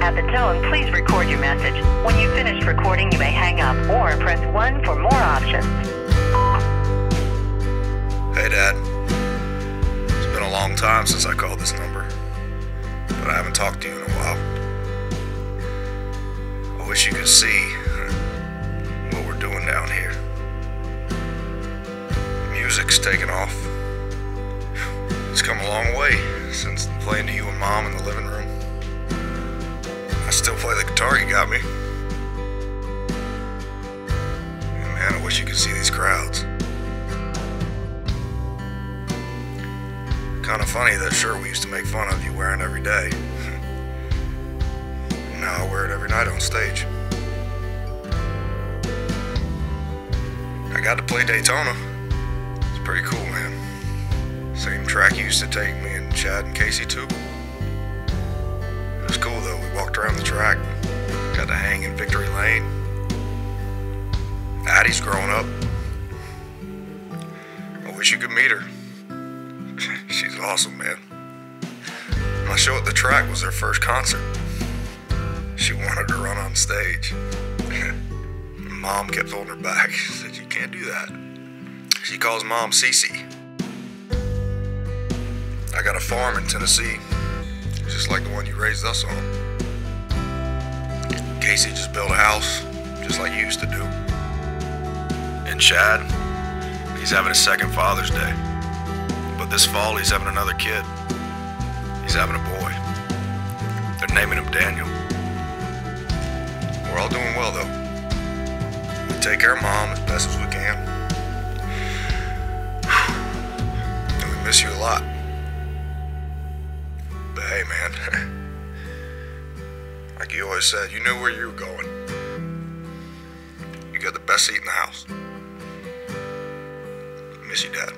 At the tone, please record your message. When you've finished recording, you may hang up or press 1 for more options. Hey, Dad. It's been a long time since I called this number, but I haven't talked to you in a while. I wish you could see what we're doing down here. Music's taken off. It's come a long way since playing to you and Mom in the living room. I still play the guitar you got me. Man, I wish you could see these crowds. Kind of funny that shirt we used to make fun of you wearing every day. now I wear it every night on stage. I got to play Daytona. It's pretty cool, man. Same track used to take me and Chad and Casey to. Walked around the track. Got to hang in Victory Lane. Addie's growing up. I wish you could meet her. She's awesome, man. My show at the track was her first concert. She wanted to run on stage. mom kept holding her back. She said, You can't do that. She calls mom Cece. I got a farm in Tennessee, just like the one you raised us on. Casey just built a house, just like you used to do. And Chad, he's having his second Father's Day. But this fall, he's having another kid. He's having a boy. They're naming him Daniel. We're all doing well, though. We take care of mom as best as we can. And we miss you a lot. But hey, man. like you always said, you knew where you were going. You got the best seat in the house. Miss you, Dad.